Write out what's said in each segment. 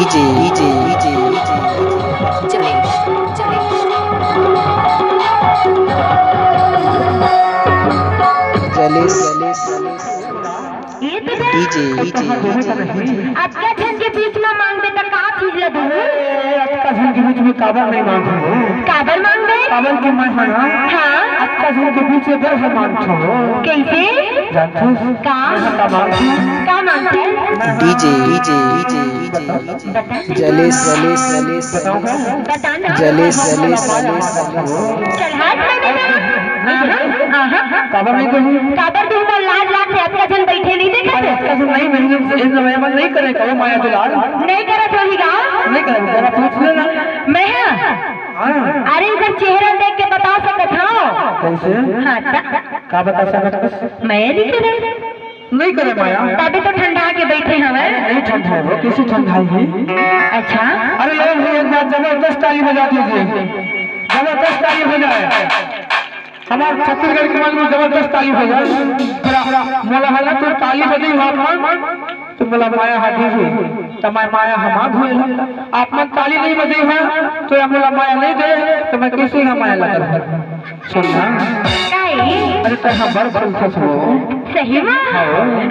DJ, DJ, DJ, DJ. ये तो है। DJ, DJ, DJ. अक्का छन के बीच में मांग दे तो का चीज़ ले दू अक्का झन के बीच में? काबर नहीं मांगो काबर मांग दे काबर के है हाँ के बीच में मांगो कैसे? हैं। DJ, DJ. बता जलेस जलेस जलेस। जलेस जलेस काबर नहीं कहूँ काबर तू तो लाज लाज से अक्का छन बैठे नहीं देखा अक्का झन नहीं नहीं इन समय में नहीं करे कहो माया दुलार। नहीं करत होगी का नहीं करे जरा पूछ लेना। हाँ हाँ अरे इधर चेहरा देख के बता सकत हूँ। कैसे? हाँ का बता सकत मैं नहीं करे। नहीं करे माया। तभी तो ठंडा के बैठे हमें। नहीं ठंडा है वो। कैसे ठंडा है अच्छा? अरे लोग भी एक बार ज़बरदस्त ताली बजा दीजिए। ज़बरदस्त ताली हो। जाए हमारे छत्तीसगढ़ के मन में ज़बरदस्त ताली हो। जाए मोला हला तो ताली बजी हो तो मोला माया हुई तो मैं माया हमार हुए आप मन ताली नहीं बजी है तो या मोला माया नहीं दे तो मैं कैसे का माया लगा सुनना? अरे तो हम बड़ बड़ खुश हो सही में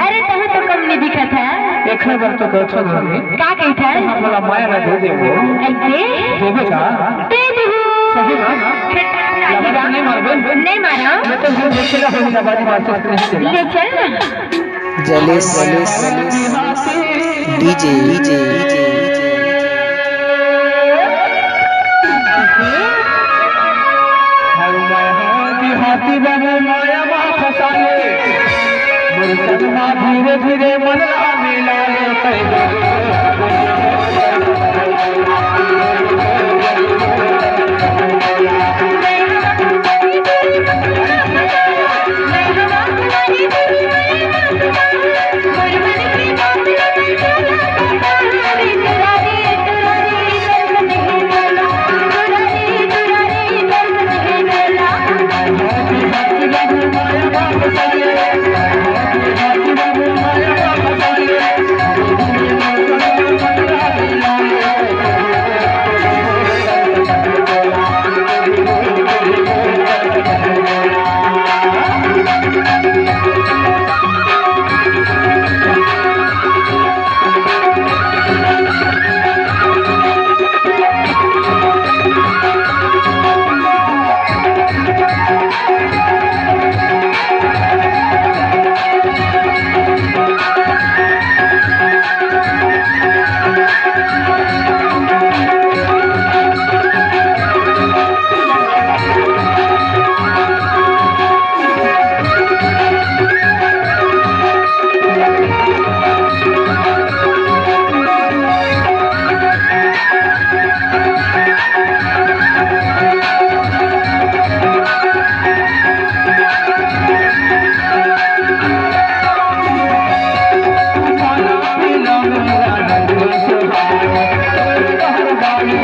अरे तह तो कम नहीं दिखत है एक बार तो कहो नहीं का कहता है मोला माया ना दे दे वो। ऐसे? देवे का दे दू सही टाइम लगा नहीं मारबे नहीं मारा। मैं तो जो देखेगा हो ना बारी मार सकते हैं ले चल ना। जलेस जलेस डीजे डीजे धीरे धीरे मन मिला ले Thank you.